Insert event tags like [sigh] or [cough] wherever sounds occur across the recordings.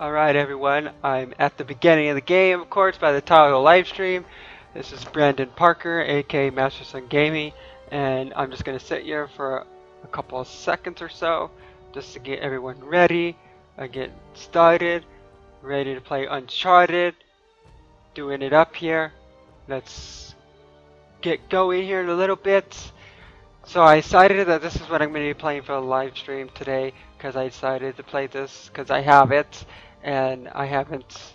Alright everyone, I'm at the beginning of the game, of course, by the title of the live stream. This is Brandon Parker, aka Mastersun Gaming, and I'm just going to sit here for a couple of seconds or so, just to get everyone ready, and get started, ready to play Uncharted, doing it up here. Let's get going here in a little bit. So I decided that this is what I'm going to be playing for the live stream today, because I decided to play this because I have it and I haven't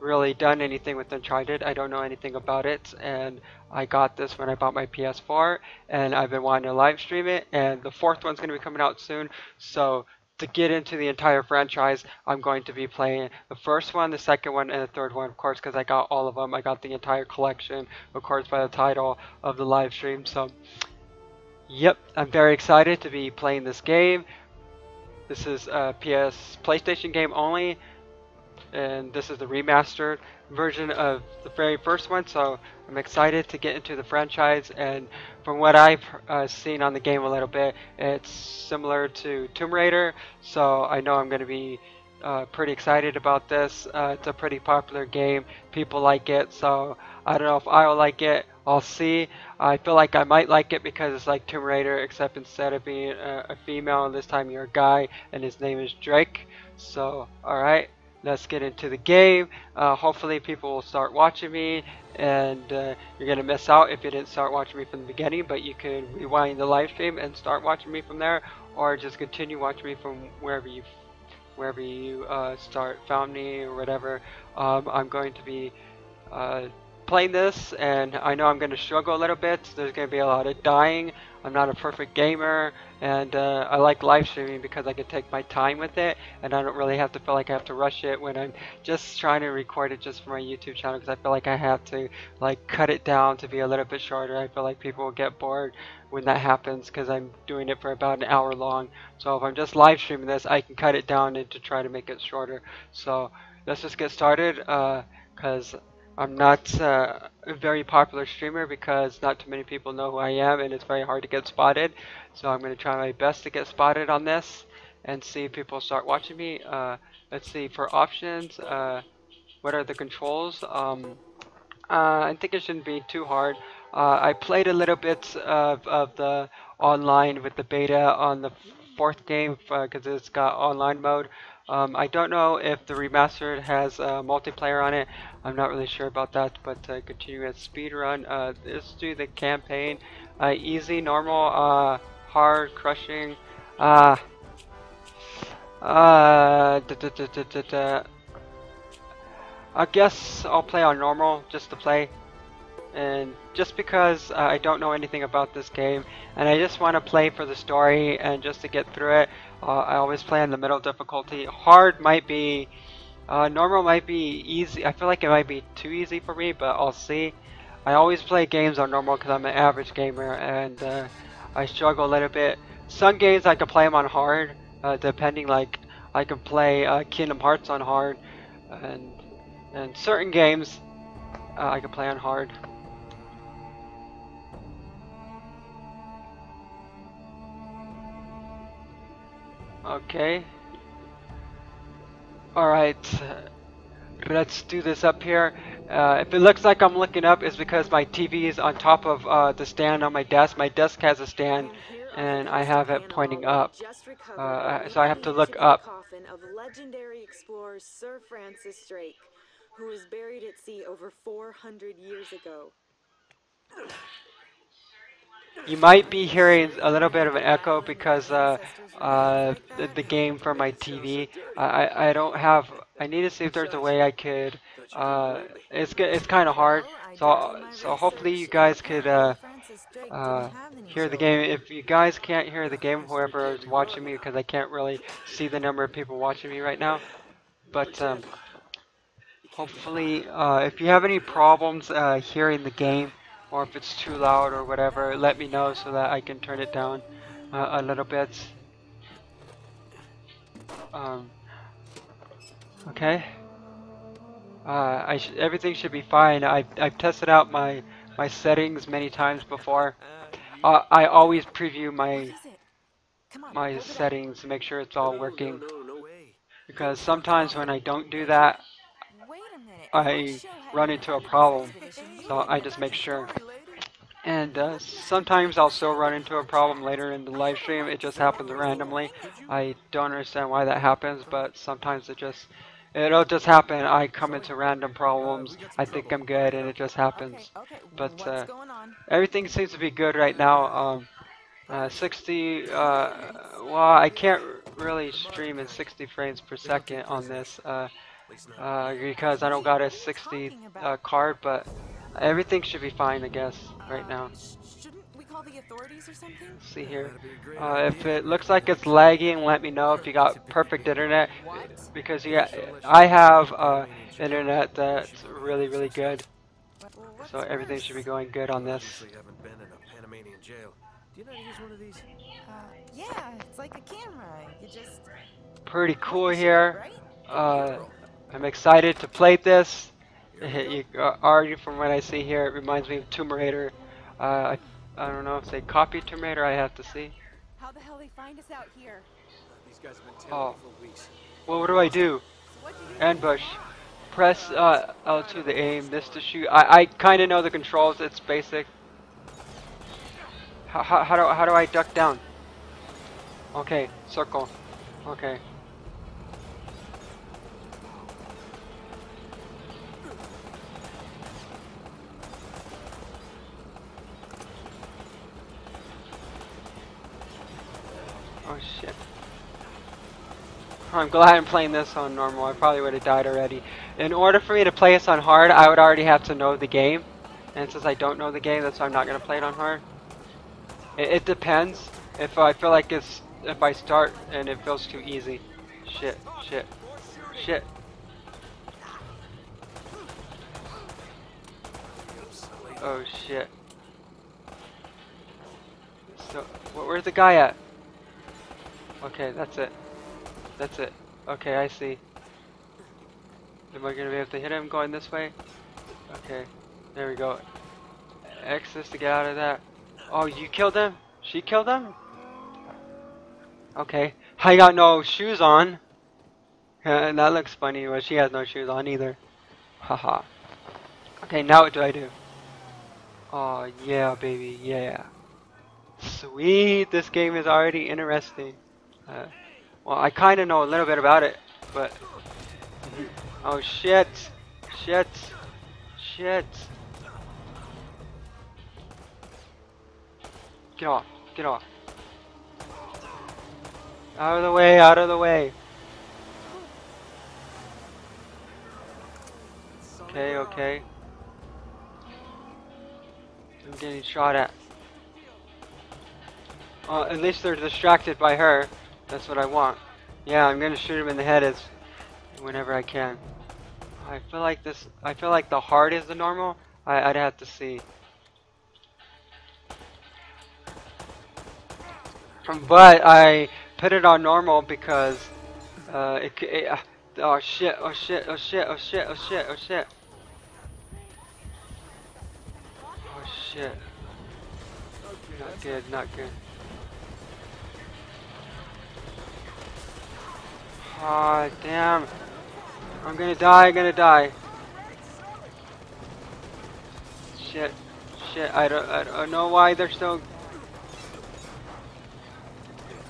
really done anything with Uncharted. I don't know anything about it, and I got this when I bought my PS4, and I've been wanting to live stream it, and the fourth one's going to be coming out soon, so to get into the entire franchise, I'm going to be playing the first one, the second one, and the third one, of course, because I got all of them. I got the entire collection, of course, by the title of the live stream, so... Yep, I'm very excited to be playing this game. This is a PS PlayStation game only and this is the remastered version of the very first one so I'm excited to get into the franchise and from what I've uh, seen on the game a little bit it's similar to Tomb Raider so I know I'm going to be uh, pretty excited about this. Uh, it's a pretty popular game. People like it so I don't know if I will like it. I'll see. I feel like I might like it because it's like Tomb Raider except instead of being a, a female this time you're a guy and his name is Drake. So alright let's get into the game. Uh, hopefully people will start watching me and uh, you're going to miss out if you didn't start watching me from the beginning but you can rewind the live stream and start watching me from there or just continue watching me from wherever you wherever you uh, start found me or whatever. Um, I'm going to be uh, playing this and I know I'm going to struggle a little bit. There's going to be a lot of dying. I'm not a perfect gamer and uh, I like live streaming because I can take my time with it and I don't really have to feel like I have to rush it when I'm just trying to record it just for my YouTube channel because I feel like I have to like cut it down to be a little bit shorter. I feel like people will get bored when that happens because I'm doing it for about an hour long. So if I'm just live streaming this, I can cut it down and to try to make it shorter. So let's just get started because uh, I'm not uh, a very popular streamer because not too many people know who I am and it's very hard to get spotted. So I'm going to try my best to get spotted on this and see if people start watching me. Uh, let's see, for options, uh, what are the controls? Um, uh, I think it shouldn't be too hard. Uh, I played a little bit of, of the online with the beta on the fourth game because uh, it's got online mode. Um, I don't know if the remastered has uh, multiplayer on it. I'm not really sure about that, but uh, continue at speed run. Uh, let's do the campaign. Uh, easy, normal, uh, hard, crushing. Uh, uh, da, da, da, I guess I'll play on normal just to play and just because uh, I don't know anything about this game and I just want to play for the story and just to get through it uh, I always play on the middle difficulty. Hard might be uh, normal might be easy I feel like it might be too easy for me but I'll see. I always play games on normal because I'm an average gamer and uh, I struggle a little bit. Some games I can play them on hard uh, depending like I can play uh, Kingdom Hearts on hard and and certain games I can play on hard Okay. Alright. Let's do this up here. Uh, if it looks like I'm looking up, it's because my TV is on top of uh, the stand on my desk. My desk has a stand, and I have it pointing up. Uh, so I have to look up. of legendary explorer Sir Francis Drake, who was buried at sea over 400 years ago. You might be hearing a little bit of an echo because uh, uh, the, the, game for my TV. I, I don't have. I need to see if there's a way I could. Uh, it's it's kind of hard. So so hopefully you guys could uh, uh, hear the game. If you guys can't hear the game, whoever is watching me, because I can't really see the number of people watching me right now. But um, hopefully, uh, if you have any problems hearing the game or if it's too loud or whatever, let me know so that I can turn it down uh, a little bit. Um, okay. Uh, I sh everything should be fine. I've, I've tested out my, my settings many times before. Uh, I always preview my my settings to make sure it's all working. because sometimes when I don't do that, Wait a minute. I run into a problem. So I just make sure. And uh, sometimes I'll still run into a problem later in the live stream. It just happens randomly. I don't understand why that happens, but sometimes it just it'll just happen. I come into random problems. I think I'm good, and it just happens. But, uh. Everything seems to be good right now. Um, uh, 60. Uh, well, I can't really stream in 60 frames per second on this uh, uh, because I don't got a 60 uh, card, but everything should be fine, I guess, right now. Shouldn't we call the authorities or something? Let's see here. Uh, if it looks like it's lagging, let me know if you got perfect internet. Because yeah, I have uh, internet that's really, really good. So everything should be going good on this. Usually haven't been in a Panamanian jail. Do you know how to use one of these? Uh, yeah, it's like a camera. You just Pretty cool here. Uh, I'm excited to play this. [laughs] You, uh, already from what I see here, it reminds me of Tomb Raider. Uh, I, I don't know if they copied Tomb Raider. I have to see. How the hell they find us out here? These guys have been Oh. tailing me for weeks. Well, what do I do? So what'd do? Ambush. Press uh, L2 to aim, this to shoot. I, I kind of know the controls. It's basic. How, how, how, do, how do I duck down? Okay, circle. Okay. I'm glad I'm playing this on normal. I probably would have died already. In order for me to play this on hard, I would already have to know the game. And since I don't know the game, that's why I'm not going to play it on hard. It, it depends. If I feel like it's... If I start and it feels too easy. Shit, shit, shit. Oh shit. So, where's the guy at? Okay, that's it. That's it. Okay, I see. Am I gonna be able to hit him going this way? Okay, there we go. X is to get out of that. Oh, you killed him? She killed him? Okay. I got no shoes on. [laughs] And that looks funny, but she has no shoes on either. Haha. okay, now what do I do? Oh, yeah, baby, yeah. Sweet, this game is already interesting. Uh, well, I kind of know a little bit about it, but... Oh, shit! Shit! Shit! Get off! Get off! Out of the way! Out of the way! Okay, okay. I'm getting shot at. Uh, at least they're distracted by her. That's what I want. Yeah, I'm gonna shoot him in the head as whenever I can. I feel like this. I feel like the hard is the normal. I, I'd have to see. But I put it on normal because uh, it, it uh, oh shit, oh shit, oh shit, oh shit, oh shit, oh shit. Oh shit. Not good, not good. Ah, damn. I'm gonna die, I'm gonna die. Shit, shit, I don't, I don't know why they're still...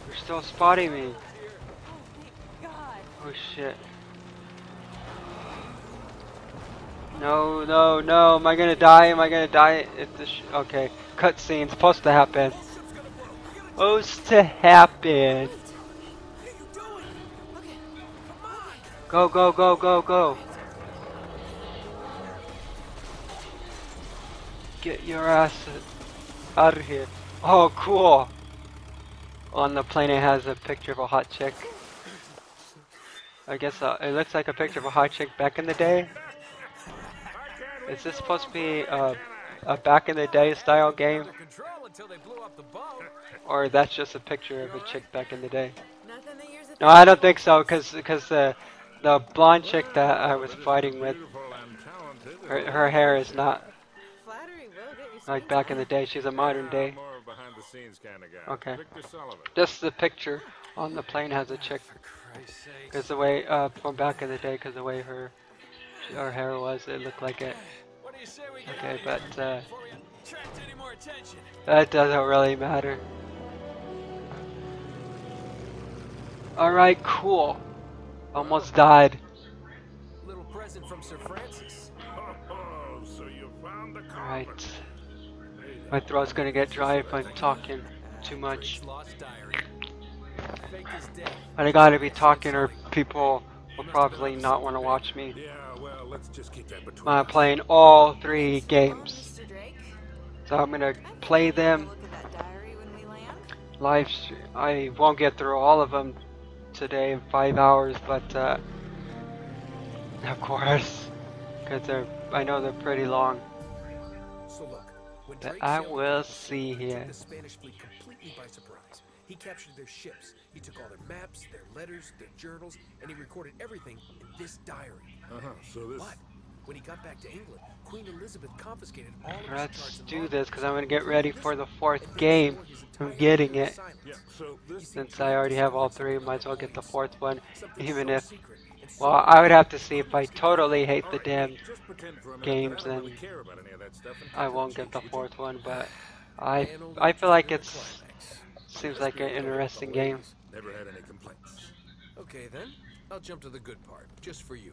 They're still spotting me. Oh shit. No, no, no, am I gonna die? Am I gonna die? This sh okay, cutscene, supposed to happen. Supposed to happen. Go, go, go, go, go. Get your ass out of here. Oh, cool. On the plane it has a picture of a hot chick. I guess uh, it looks like a picture of a hot chick back in the day. Is this supposed to be uh, a back in the day style game? Control until they blew up the boat. Or that's just a picture of a chick back in the day? Nothing that years No, I don't think so, because cause the, the blonde chick that I was fighting with, her, her hair is not like back in the day. She's a modern day. Okay. Just the picture on the plane has a chick. Because the way, uh, from back in the day, because the way her, her hair was, it looked like it. Okay, but, uh, that doesn't really matter. Alright, cool. Almost died. Little present from Sir Francis. [laughs] Oh, so you found the. Alright. My throat's gonna get dry if I'm talking too much. Drake's lost diary. Faked his death. And I gotta be talking or people will probably not want to watch me. Yeah, well, let's just keep that between I'm playing all three games. So I'm gonna play them Look at that diary when we land. live. I won't get through all of them today in five hours, but uh, of course, because they're I know they're pretty long. So look, when But I will see here. the Spanish fleet completely by surprise. He captured their ships. He took all their maps, their letters, their journals, and he recorded everything in this diary. Uh-huh, so this... But when he got back to England, Queen Elizabeth confiscated all of his Let's charts and do this because I'm gonna get ready for the fourth game. I'm getting it. silence. Yeah, so this... Since I already have all three, might as well get the fourth one, even if. Well, I would have to see if I totally hate the damn just pretend for a minute games, that I don't then really care about any of that stuff and I won't get the chase, would you? fourth one. But I I feel like to the it's seems like an interesting game. Never had any complaints. Okay then, I'll jump to the good part, just for you.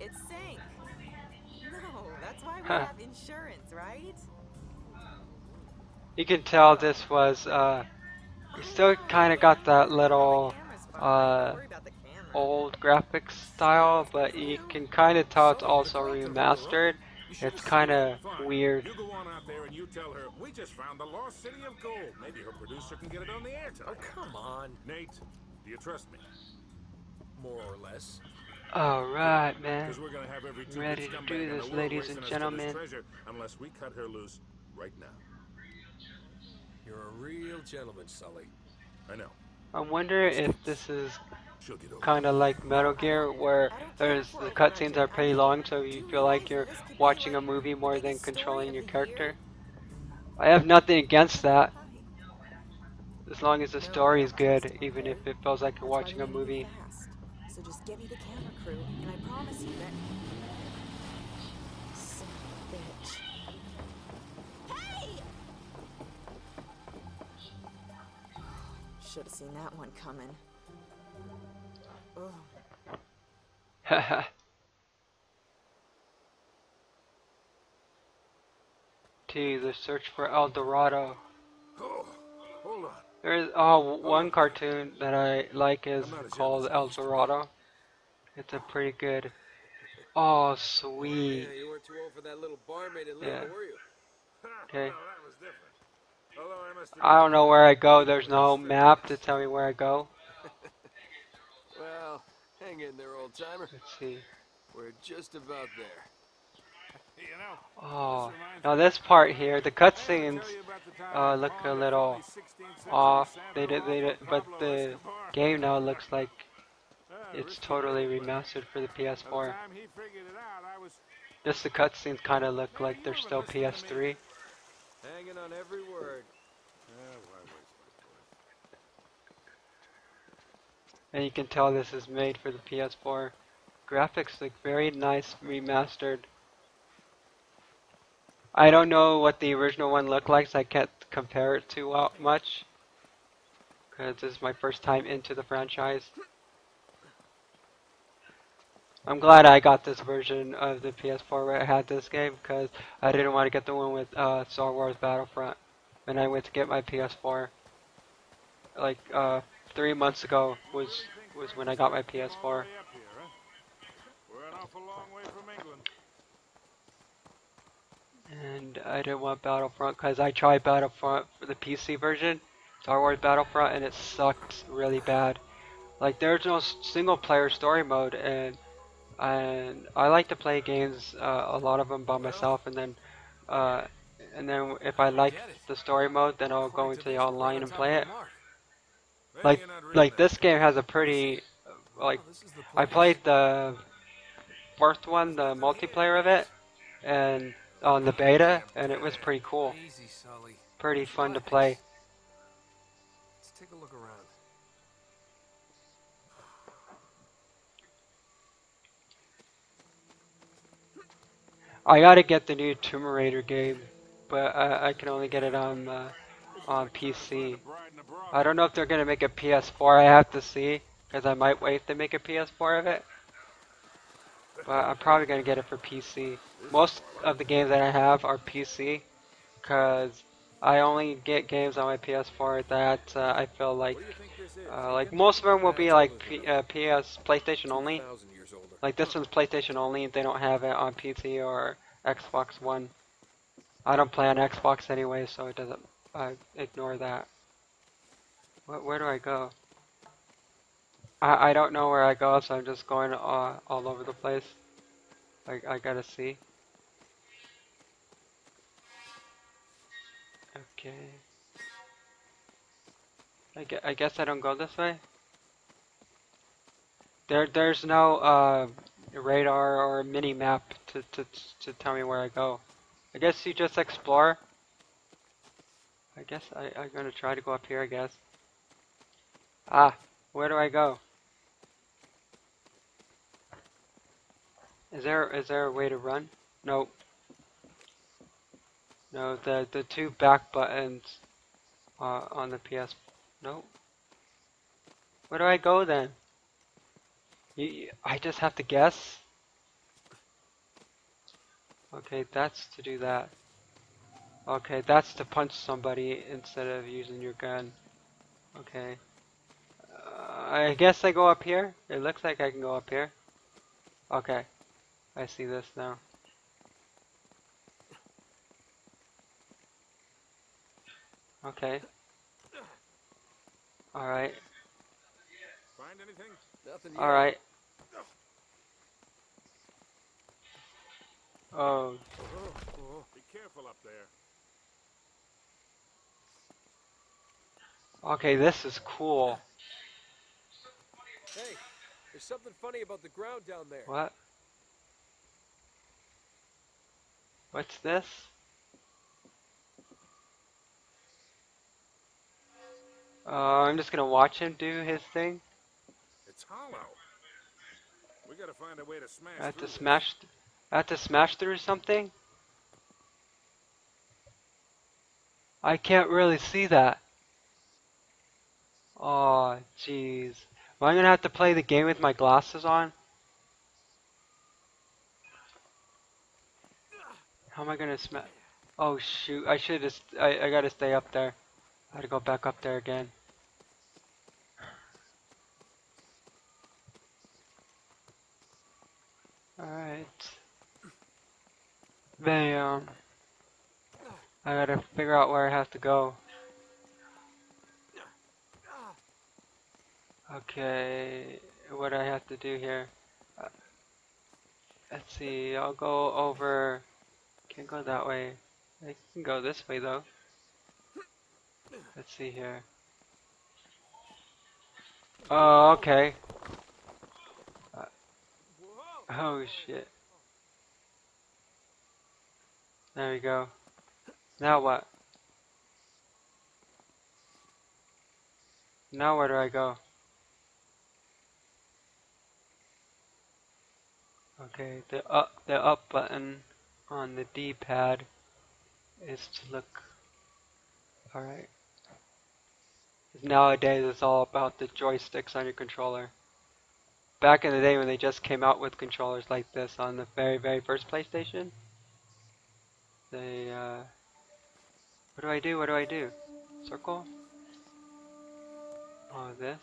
It sank. No, that's why we Huh. have insurance, right? You can tell this was uh, you still kind of got that little uh, Don't worry about the camera. old graphics style, but you can kind of tell it's also remastered. It's kind of weird. You go on out there and you tell her, we just found the lost city of gold. Maybe her producer can get it on the air Oh, come on. Nate, do you trust me? More or less. Alright, man. Because we're gonna have every Ready to do this, world ladies and us to this gentlemen. treasure Unless we cut her loose right now. You're a real gentleman, Sully. I know. I wonder if this is She'll get over kind of like Metal Gear, where there's the cutscenes are pretty long, so you feel like you're watching a movie more than controlling your character. I have nothing against that, as long as the story is good, even if it feels like you're watching a movie. So just give me the camera crew, and I promise you that. Son bitch. Hey! Should have seen that one coming. Oh, to the search for El Dorado. Oh, hold on. There's oh uh, one cartoon that I like is I'm not as called El I used. Dorado. It's a pretty good. Oh sweet. Yeah, you weren't too old for that little barmaid in Yeah. Little, were you? Okay. Well, that was different. Although I must I don't know where I go. There's no map to tell me where I go. [laughs] Well, hang in there, old timer. Let's see. We're just about there. [laughs] You know, Oh, now this part here, the cutscenes uh, look a little off. They did, they did, but the game now looks like it's totally remastered for the PS4. Just the cutscenes kind of look like they're still PS3. Hanging on every word. And you can tell this is made for the PS4. Graphics look very nice remastered. I don't know what the original one looked like, so I can't compare it too much. Because this is my first time into the franchise. I'm glad I got this version of the PS4 where I had this game, because I didn't want to get the one with uh, Star Wars Battlefront. When I went to get my PS4, like uh, three months ago was was when I got my PS4. We're an awful long way from England. And I didn't want Battlefront because I tried Battlefront for the PC version, Star Wars Battlefront, and it sucked really bad. Like there's no single player story mode, and and I like to play games, uh, a lot of them by myself, and then uh, and then if I like the story mode, then I'll go into the online and play it. Like like this game has a pretty like I played the first one, the multiplayer of it, and on the beta, and it was pretty cool. Pretty fun to play. I gotta get the new Tomb Raider game, but I, I can only get it on uh, on PC. I don't know if they're gonna make a PS4. I have to see, because I might wait to make a PS4 of it. But I'm probably gonna get it for PC. Most of the games that I have are PC, because I only get games on my PS4 that uh, I feel like, uh, like most of them will be like P- uh, PS, PlayStation only. Like this one's PlayStation only. They don't have it on PC or Xbox One. I don't play on Xbox anyway, so it doesn't. I ignore that. Where, where do I go? I I don't know where I go, so I'm just going all, all over the place. I I gotta see. Okay. I I guess I don't go this way. There, there's no uh, radar or mini map to, to to tell me where I go. I guess you just explore. I guess I, I'm gonna try to go up here. I guess. Ah, where do I go? Is there is there a way to run? Nope. No, the the two back buttons uh, on the PS. Nope. Where do I go then? You, I just have to guess. Okay, that's to do that. Okay, that's to punch somebody instead of using your gun. Okay. Uh, I guess I go up here. It looks like I can go up here. Okay. I see this now. Okay. Alright. Find anything? Nothing yet. Alright. Oh, Oh, oh. Be careful up there. okay, this is cool. Hey, there's something funny about the ground down there. What? What's this? Uh, I'm just gonna watch him do his thing. Hollow. We gotta find a way to smash. I have to smash. I have to smash through something. I can't really see that. Oh, jeez. Am I gonna have to play the game with my glasses on? How am I gonna smash? Oh shoot! I should just. I I gotta stay up there. I gotta go back up there again. Alright. Bam. I gotta figure out where I have to go. Okay, what I have to do here. Uh, let's see, I'll go over. Can't go that way. I can go this way though. Let's see here. Oh, okay. Oh shit. There we go. Now what? Now where do I go? Okay, the up the up button on the D-pad is to look. Alright. Nowadays it's all about the joysticks on your controller. Back in the day when they just came out with controllers like this on the very very first PlayStation, they uh what do I do? What do I do? Circle? Oh, this?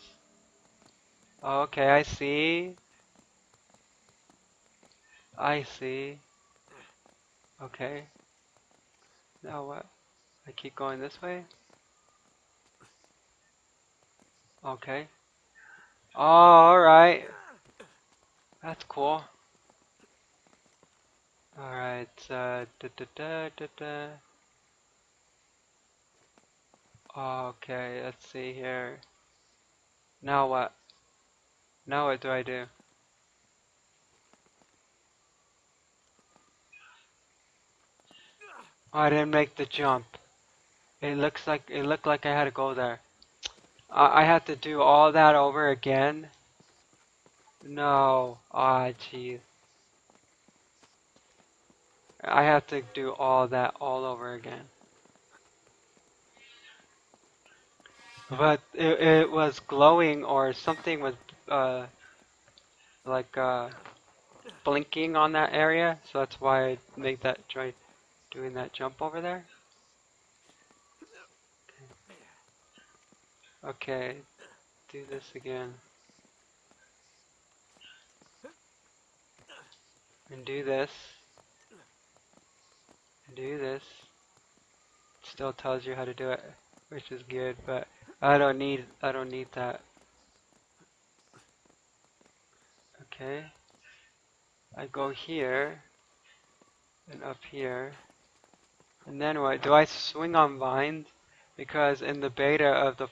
Oh, okay, I see. I see. Okay. Now what? I keep going this way? Okay. Alright. That's cool. Alright, uh, da da da da da. Okay, let's see here. Now what? Now what do I do? Oh, I didn't make the jump. It looks like it looked like I had to go there. I, I had to do all that over again. No. Ah, jeez. I have to do all that all over again. But it, it was glowing or something was uh, like uh, blinking on that area, so that's why I made that try doing that jump over there. Okay, do this again. And do this. And do this. Still tells you how to do it, which is good, but I don't need I don't need that. Okay. I go here and up here. And then what? Do I swing on vines? Because in the beta of the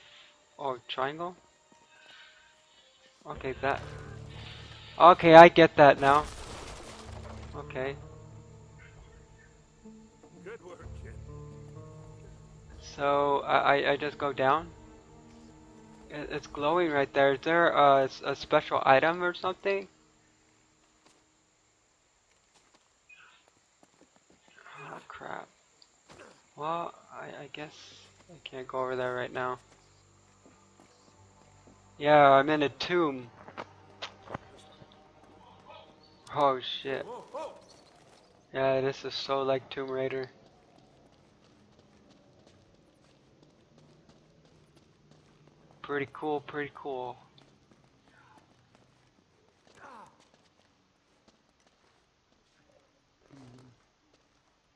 oh triangle? Okay, that. Okay, I get that now. Okay. Good work, kid. So I I- I just go down. It's glowing right there. Is there a special item or something? Oh crap. Well, I, I guess I can't go over there right now. Yeah, I'm in a tomb. Oh shit. Yeah, this is so like Tomb Raider. Pretty cool, pretty cool.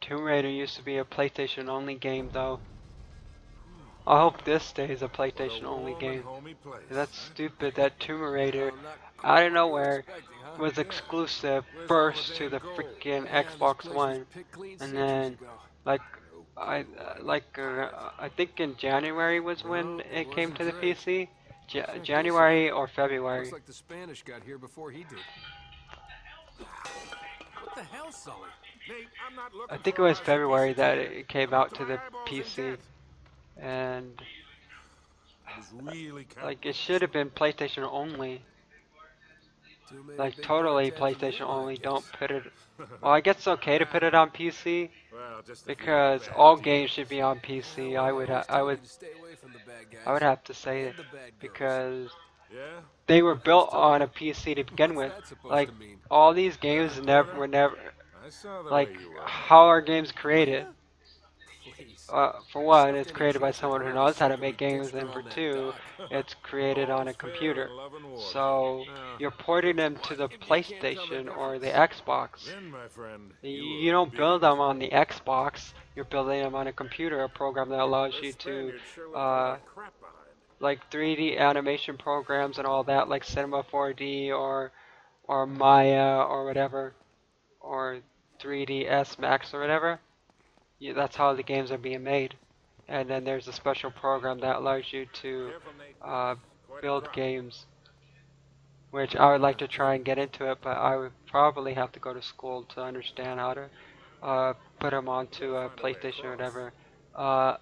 Tomb Raider used to be a PlayStation only game though. I hope this stays a PlayStation only What a warm game. That's stupid, that Tomb Raider out of nowhere was exclusive first to the freaking Xbox One. and then- Like I uh, like uh, I think in January was when it came to the. PC. Ja- January or February. Looks like the Spanish got here before he did. What the hell, Sully? Nate, I'm not looking I think it was February that it came out to the PC. And really uh, like it should have been PlayStation only. Like totally broad tabs in PlayStation only. Don't put it. [laughs] Well, I guess it's okay to put it on PC Well, just a few because all games should be on PC. I would uh, I would you to stay away from the bad guys I would have to say it the bad girls. because they were built on a PC to begin with. Like all these games never were never I saw the like way you were. how are games created. Uh, for one, it's created by someone who knows how to make games, and for two, it's created on a computer. So you're porting them to the PlayStation or the Xbox. You, don't build them on the Xbox. You're building them on a computer, a program that allows you to uh, like 3D animation programs and all that, like Cinema 4D or or Maya or whatever, or 3ds Max or whatever. You, that's how the games are being made. And then there's a special program that allows you to uh, build games. Which I would like to try and get into it, but I would probably have to go to school to understand how to uh, put them onto a a PlayStation or whatever. Uh,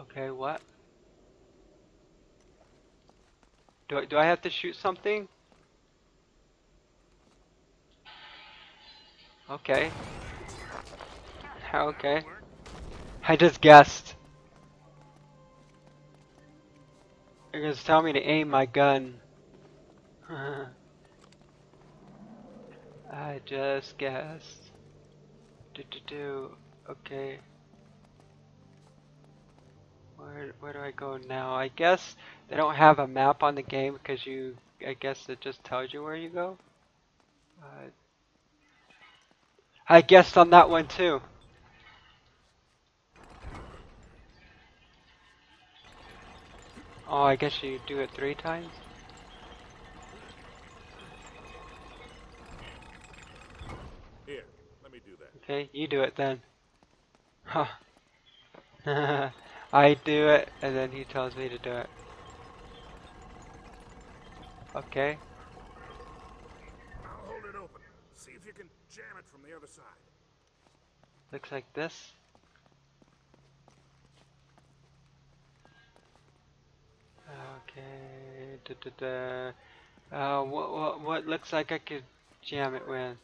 okay, what? Do I, do I have to shoot something? Okay. Okay. I just guessed. You're gonna tell me to aim my gun. [laughs] I just guessed. Do do do. Okay. Where where do I go now? I guess they don't have a map on the game because you. I guess it just tells you where you go. Uh, I guessed on that one too. Oh, I guess you do it three times? Here, let me do that. Okay, you do it then. Huh. [laughs] I do it, and then he tells me to do it. Okay. I'll hold it open. See if you can jam it from the other side. Looks like this. Okay. Da, da, da. Uh, what, what, what looks like I could jam it with?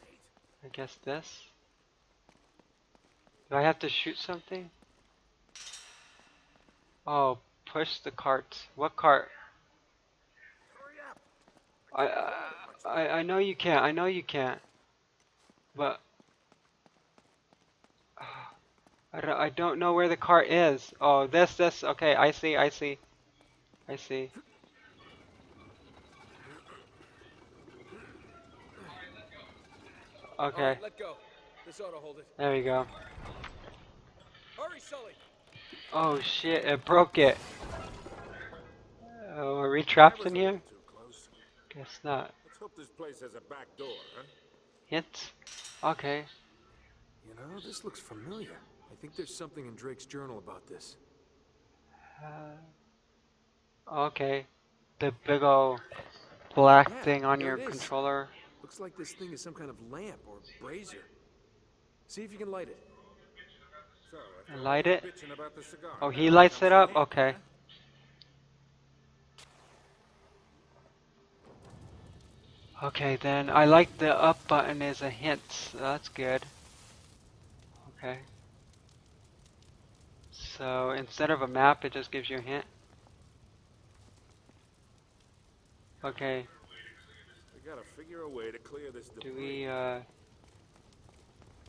I guess this. Do I have to shoot something? Oh, push the cart. What cart? I, I, I know you can't. I know you can't. But I don't, I don't know where the cart is. Oh, this, this. Okay, I see, I see. I see. Okay, Alright, let go. This ought to hold it. there we go. Hurry, Sully! Oh shit, it broke it. Oh, are we trapped in here? Guess not. Let's hope this place has a back door, huh? Hints? Okay. You know, this looks familiar. I think there's something in Drake's journal about this. Uh, okay. The big old black Yeah, thing on your controller. Looks like this thing is some kind of lamp or brazier. See if you can light it. So, after all Light it? bitching about the cigar, Oh, he lights it up? Okay. Okay, then I like the up button as a hint. So that's good. Okay. So instead of a map, it just gives you a hint. Okay. We gotta figure a way to clear this Do we, uh...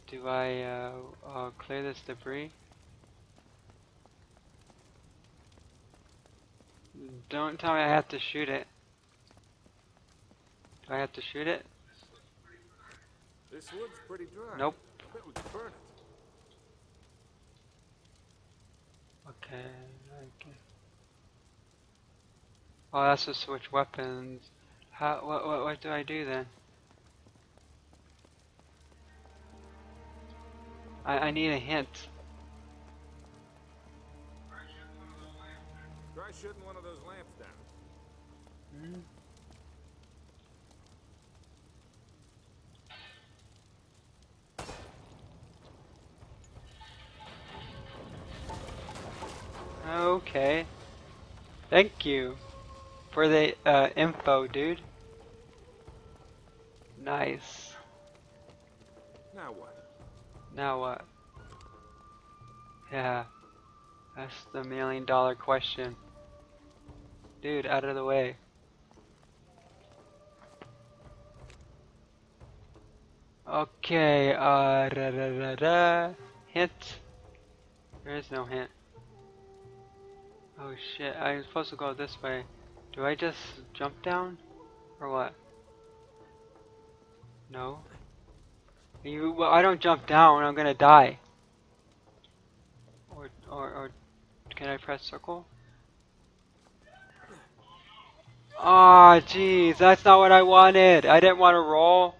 Do I, uh, uh, clear this debris? Don't tell me I have to shoot it. Do I have to shoot it? This wood's pretty dry. Nope. I bet we could burn it. Okay, okay. Oh, that's to switch weapons. How, what, what, what do I do then? I, I need a hint. Try shooting one of those Okay. Thank you for the uh, info, dude. Nice. Now what? Now what? Yeah. That's the million dollar question. Dude, out of the way. Okay, uh, da, da, da, da. Hint. There is no hint. Oh shit, I'm supposed to go this way. Do I just jump down? Or what? No? You, well, I don't jump down, I'm gonna die. Or, or, or, can I press circle? Aw, oh, jeez, that's not what I wanted. I didn't want to roll.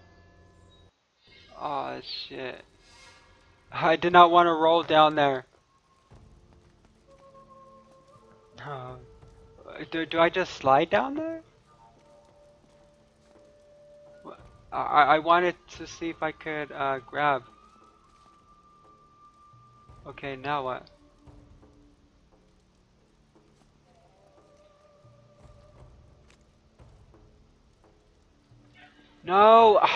Aw, oh, shit. I did not want to roll down there. Uh, do, do I just slide down there? I, I wanted to see if I could uh, grab. Okay, now what? No! [sighs]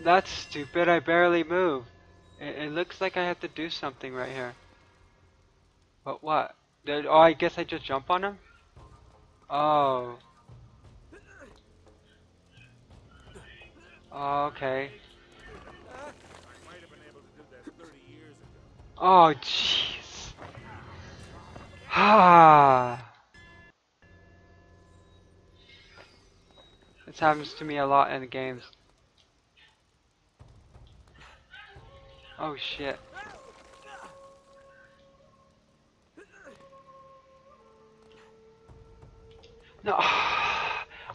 That's stupid, I barely move. It, it looks like I have to do something right here. But what? Did, oh, I guess I just jump on him? Oh. Oh, okay. I might have been able to do that 30 years ago. Oh, jeez. Ah. [sighs] This happens to me a lot in the games. Oh shit.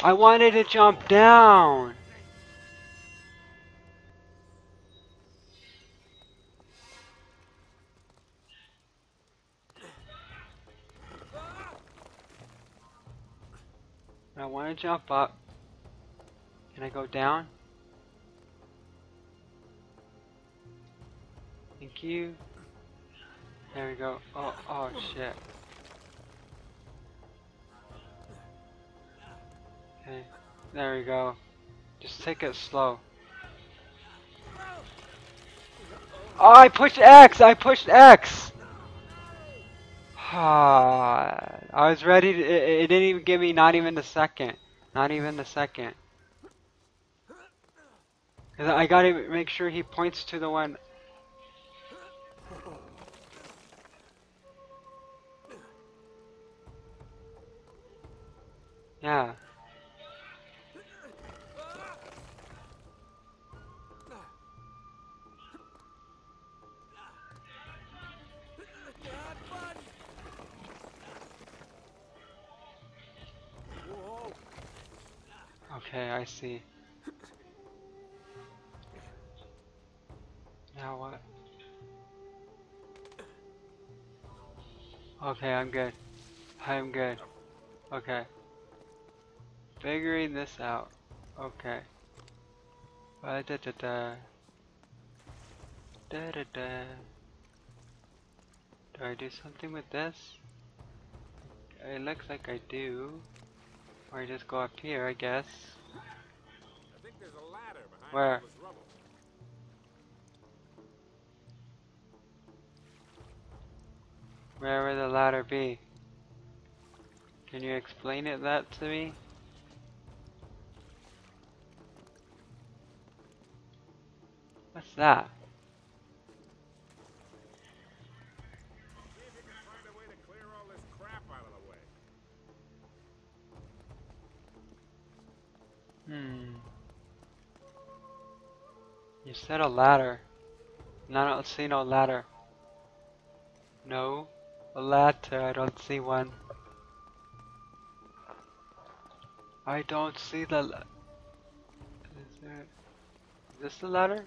I wanted to jump down. I want to jump up. Can I go down? Thank you. There we go. Oh, oh shit. Okay, there we go. Just take it slow. Oh, I pushed X! I pushed X! [sighs] I was ready to, it, it didn't even give me not even the second. Not even the second. I gotta make sure he points to the one. Yeah. Okay, I see. Now what? Okay, I'm good. I'm good. Okay. Figuring this out. Okay. Uh, da da da. Da da da. Do I do something with this? It looks like I do. Or I just go up here, I guess. I think there's a ladder behind Where? all this rubble. Where would the ladder be? Can you explain it that to me? What's that? Hmm. You said a ladder. No, I don't see no ladder. No. A ladder, I don't see one. I don't see the la- Is there... Is this the ladder?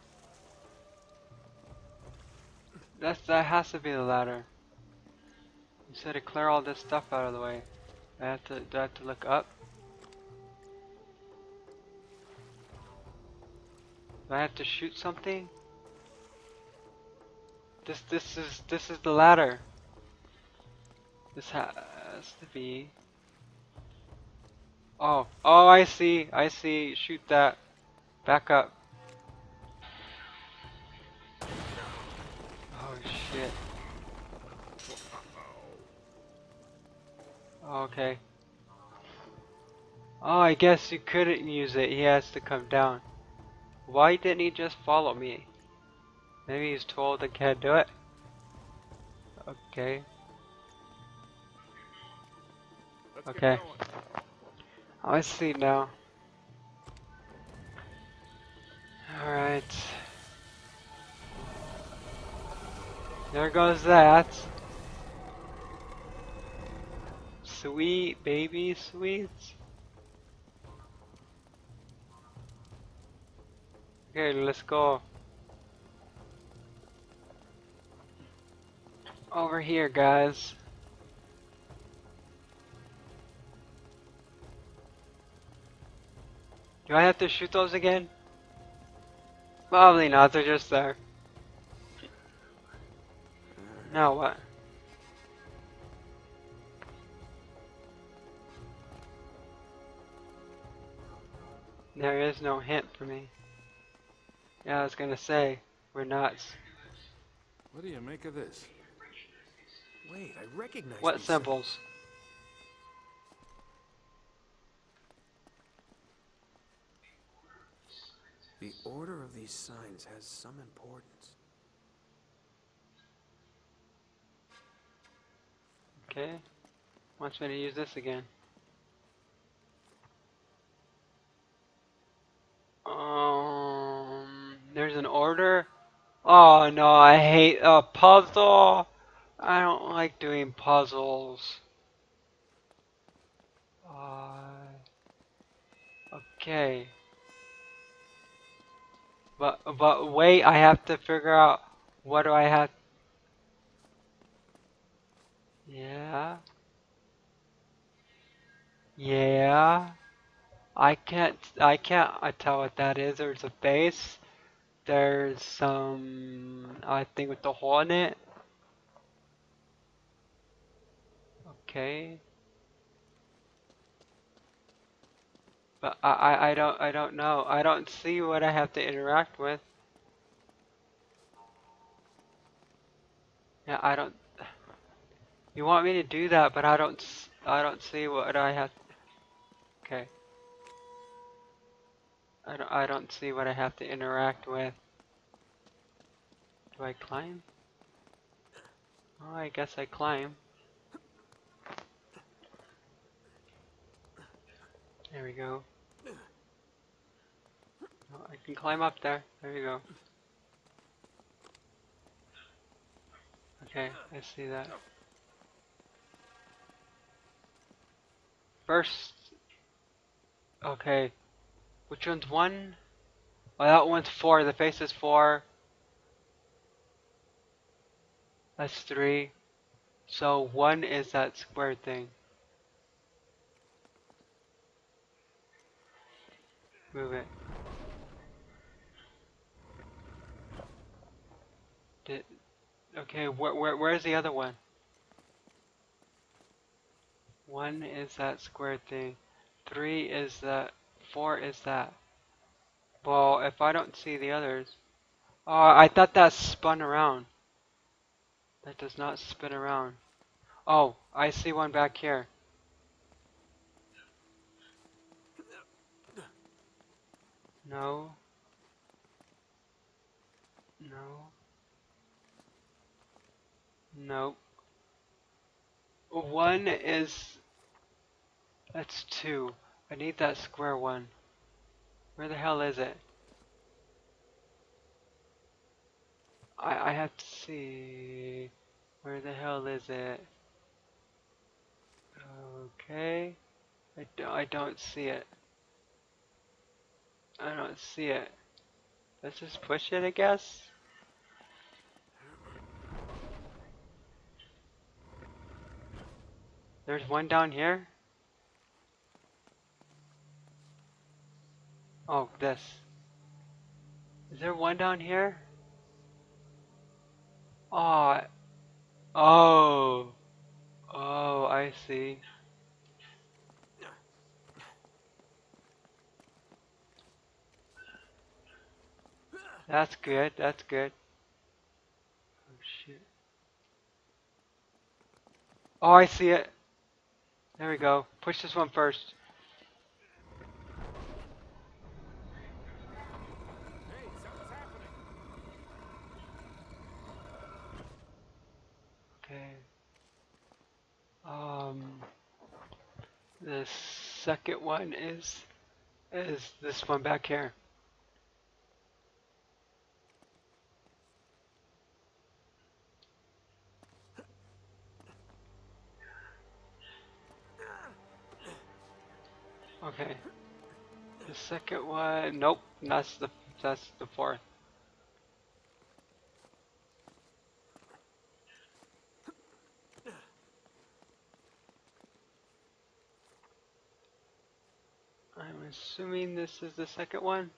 That's, that has to be the ladder. You said to clear all this stuff out of the way. I have to, do I have to look up? Do I have to shoot something? This this is this is the ladder. This has to be. Oh oh I see I see. Shoot that. Back up. Oh shit. Okay. Oh, I guess you couldn't use it. He has to come down. Why didn't he just follow me? Maybe he's told I can't do it. Okay. Let's Okay. I see now. Alright. There goes that. Sweet baby sweets. Okay, let's go. Over here, guys. Do I have to shoot those again? Probably not, they're just there. Now what? There is no hint for me. Yeah, I was gonna say, we're nuts. What do you make of this? Wait, I recognize What symbols? The order of these signs has some importance. Okay. Wants me to use this again. There's an order Oh no, I hate a puzzle. I don't like doing puzzles. Uh, okay. But but wait, I have to figure out what do I have. Yeah. Yeah. I can't I can't tell what that is. There's a base. There's some I think with the Hornet. Okay. But I, I, I don't I don't know. I don't see what I have to interact with. Yeah, I don't. You want me to do that, but I don't. I don't see what I have. Okay. I don't. I don't see what I have to interact with. Do I climb? Oh, I guess I climb. There we go. Oh, I can climb up there. There you go. Okay, I see that. First, okay, which one's one? Oh, that one's four. The face is four. That's three. So one is that square thing. Move it. Did, okay, where, where, where's the other one? One is that square thing. Three is that. Four is that. Well, if I don't see the others. Oh, I thought that spun around. That does not spin around. Oh, I see one back here. No. No. Nope. One is. That's two. I need that square one. Where the hell is it? I I have to see. Where the hell is it? Okay. I don't, I don't see it. I don't see it. Let's just push it, I guess. There's one down here. Oh, this. Is there one down here? Oh. Oh. Oh, I see. That's good, that's good. Oh shit. Oh, I see it. There we go. Push this one first. Hey, something's happening. Okay. Um, the second one is is this one back here. Okay. The second one, nope, that's the that's the fourth. I'm assuming this is the second one.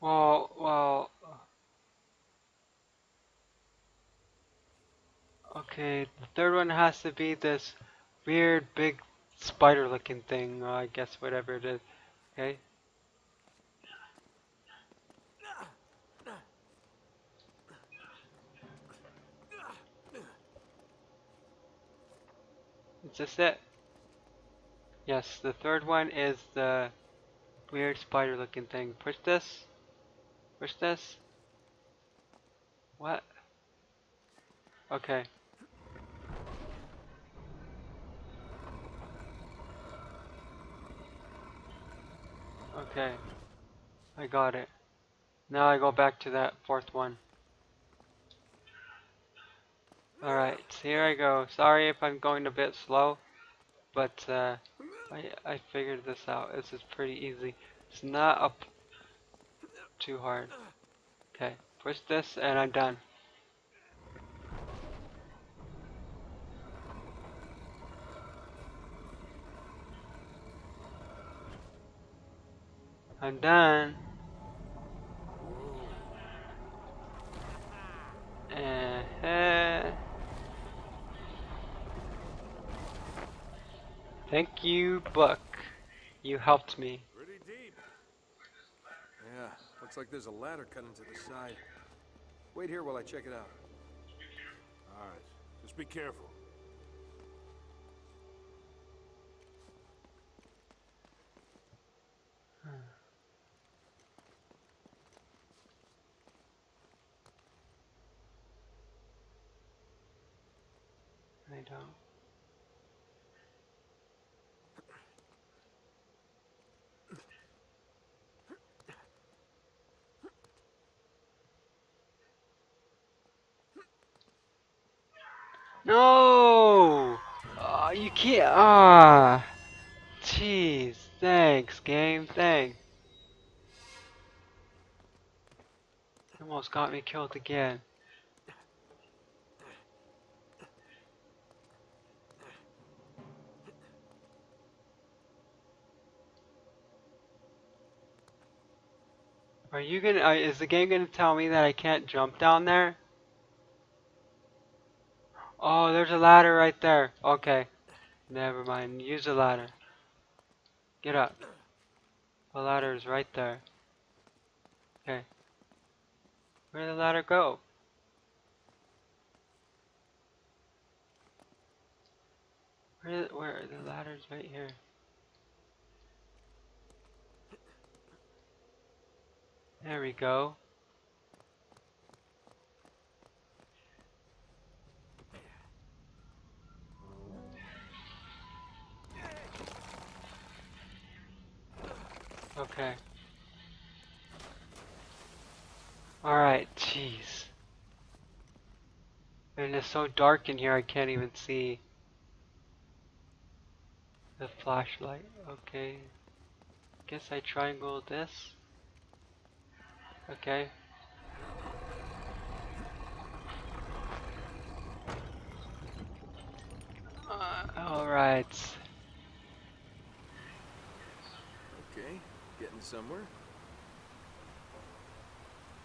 Well, well. Okay, the third one has to be this weird big spider looking thing, uh, I guess whatever it is. Okay. Is this it? Yes, the third one is the weird spider looking thing. Push this. Push this. What? Okay. Okay. I got it. Now I go back to that fourth one. Alright, here I go. Sorry if I'm going a bit slow, but uh, I, I figured this out. This is pretty easy. It's not up too hard. Okay, push this and I'm done. I'm done. Uh-huh. Thank you, Buck. You helped me. Pretty deep. Yeah, looks like there's a ladder cut into the side. Wait here while I check it out. All right. Just be careful. I don't. No! Oh, you can't. Ah. Jeez. Thanks, game. Thanks. Almost got me killed again. Are you gonna? Uh, is the game gonna tell me that I can't jump down there? Oh, there's a ladder right there. Okay. Never mind. Use the ladder. Get up. The ladder is right there. Okay. Where did the ladder go? Where? Where? Are the ladder's right here. There we go. Okay. Alright, jeez. And it's so dark in here I can't even see the flashlight. Okay. Guess I triangle this. Okay. Uh, Alright. Okay, getting somewhere.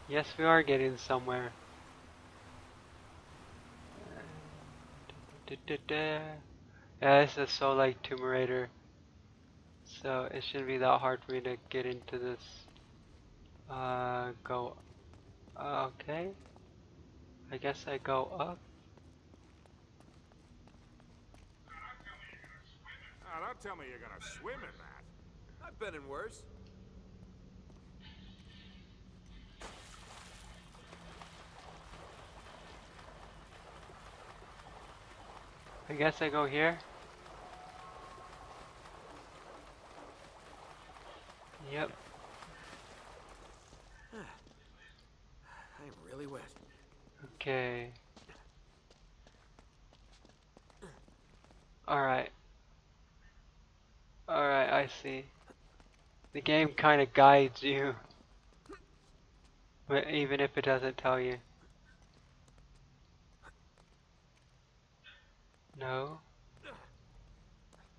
Yes, we are getting somewhere. Da-da-da. Yeah, this is so like Tomb Raider. So it shouldn't be that hard for me to get into this. Uh, go. Uh, okay. I guess I go up. Ah, don't tell me you're gonna swim in that. I've been in worse. I guess I go here. Yep. I'm really wet. Okay. Alright. Alright, I see. The game kind of guides you. But even if it doesn't tell you. No.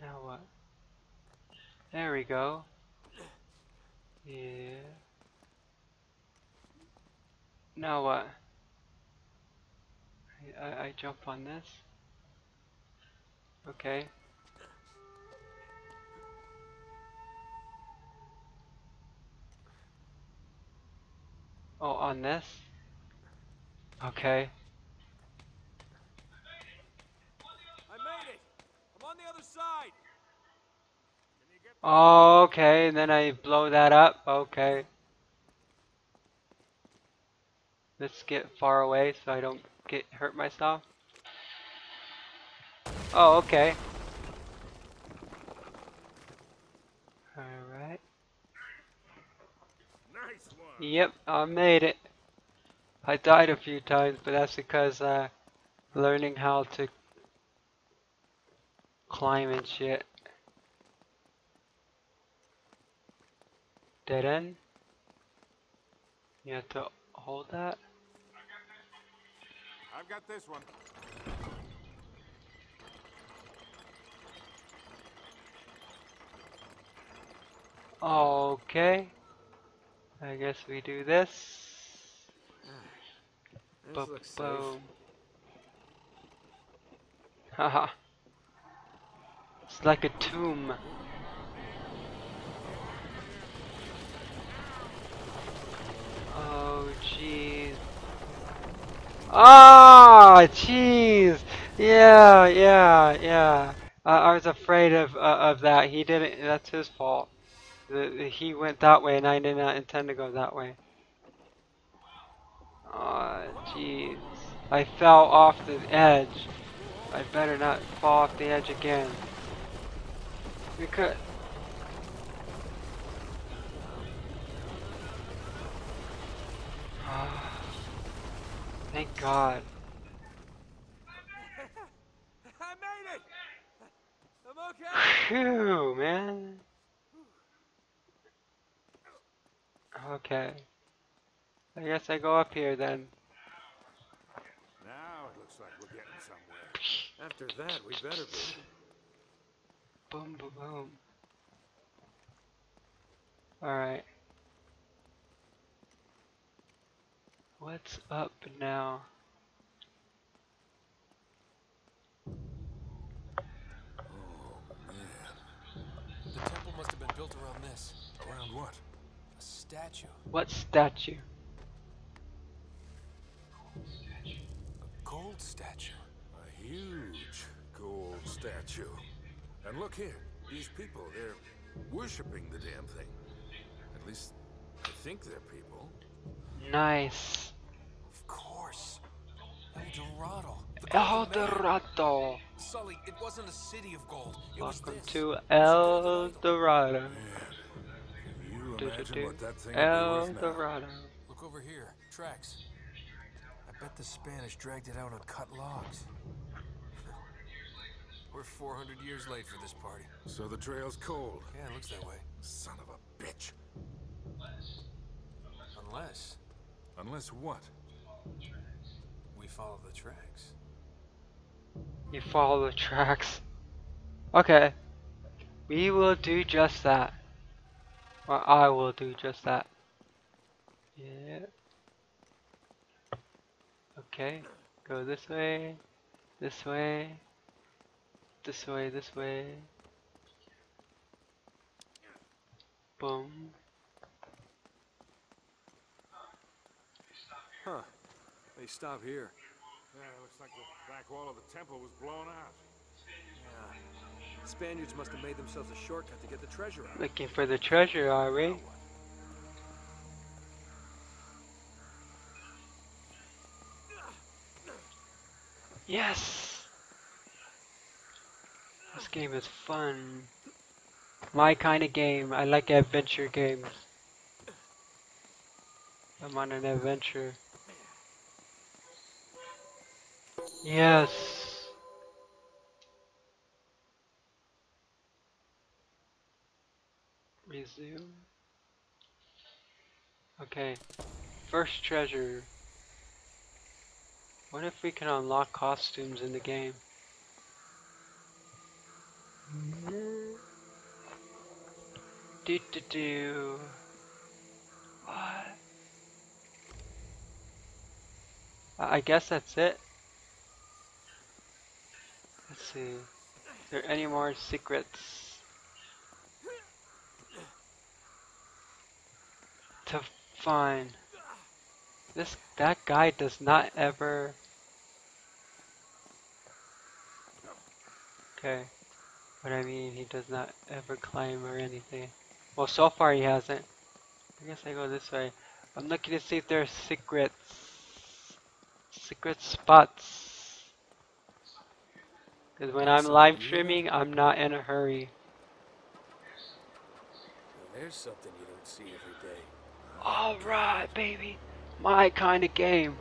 Now what? There we go. Yeah. Now what? I, I, I jump on this. Okay. Oh, on this? Okay. I made it. I'm on the other side. Oh, okay, and then I blow that up. Okay. Let's get far away so I don't get hurt myself. Oh, okay. Alright. Nice. Yep, I made it. I died a few times, but that's because uh, learning how to climb and shit. Dead end? You have to hold that? I've got this one. Okay. I guess we do this. This Boom, looks safe. boom. Haha. It's like a tomb. Oh, jeez. Ah, jeez. Yeah, yeah, yeah. Uh, I was afraid of uh, of that. He didn't. That's his fault. The, the- he went that way, and I did not intend to go that way. Oh, jeez. I fell off the edge. I better not fall off the edge again. We Thank God. [laughs] I made it! I'm okay! Phew, man. Okay. I guess I go up here then. Now it looks like we're getting somewhere. After that, we better be. Boom, boom, boom. Alright. What's up now? The temple must have been built around this. Around what? A statue. What statue? A gold statue. A huge gold statue. And look here, these people, they're worshipping the damn thing. At least, I think they're people. Nice. Of course. El Dorado. The El Dorado. Sully, it wasn't a city of gold. It Welcome this. to El Dorado. Man, Do, do, do. El? Dorado. Look over here. Tracks. I bet the Spanish dragged it out on cut logs. [laughs] We're 400 years late for this party. So the trail's cold. Yeah, it looks that way. Son of a bitch. Unless. Unless Unless what? We follow the tracks. You follow the tracks. Okay. We will do just that. Or I will do just that. Yeah. Okay. Go this way. This way. This way, this way. Boom. Huh. They stop here. Yeah, it looks like the back wall of the temple was blown out. Yeah. Spaniards must have made themselves a shortcut to get the treasure out. Looking for the treasure, are we? Yes! This game is fun. My kind of game. I like adventure games. I'm on an adventure. Yes! Resume. Okay. First treasure. What if we can unlock costumes in the game? Do do do. What? I I guess that's it. Let's see. Is there any more secrets? To find. This that guy does not ever. Okay, but I mean he does not ever climb or anything. Well, so far he hasn't. I guess I go this way. I'm looking to see if there's secrets, secret spots. Because when I'm live streaming, I'm not in a hurry. Well, there's something you don't see every day. Alright, baby. My kind of game.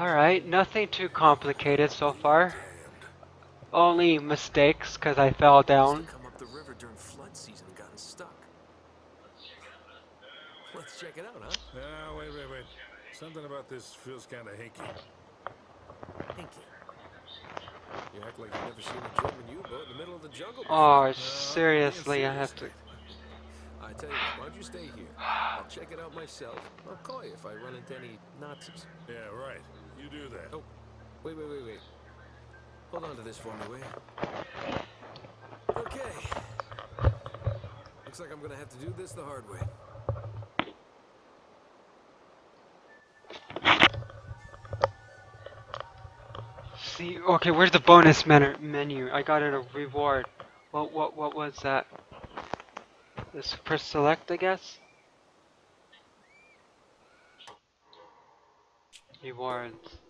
Alright, nothing too complicated so far. Only mistakes because I fell down. Come up the river during flood season and gotten stuck. Let's check it out, huh? Ah, wait, wait, wait. Something about this feels kind of hinky. Hinky. You act like you've never seen a German U-boat in the middle of the jungle. before. Oh, Uh, seriously, I have to. I tell you, why don't you stay here? I'll check it out myself. I'll call you if I run into any Nazis. [sighs] Yeah, right. You do that. Oh, wait, wait, wait, wait. Hold on to this for me, will you? Okay. Looks like I'm gonna have to do this the hard way. See, okay, where's the bonus menu? Menu. I got it a reward. What, what, what was that? This press select, I guess. Rewards.